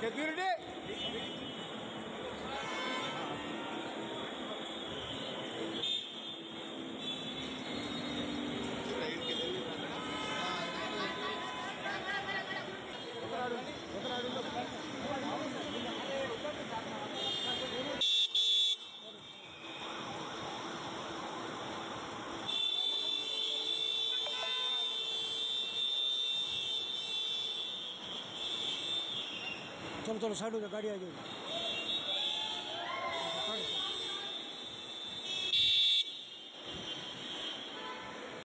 Get through today. চলো চলো side হয়ে গাড়ি আগে।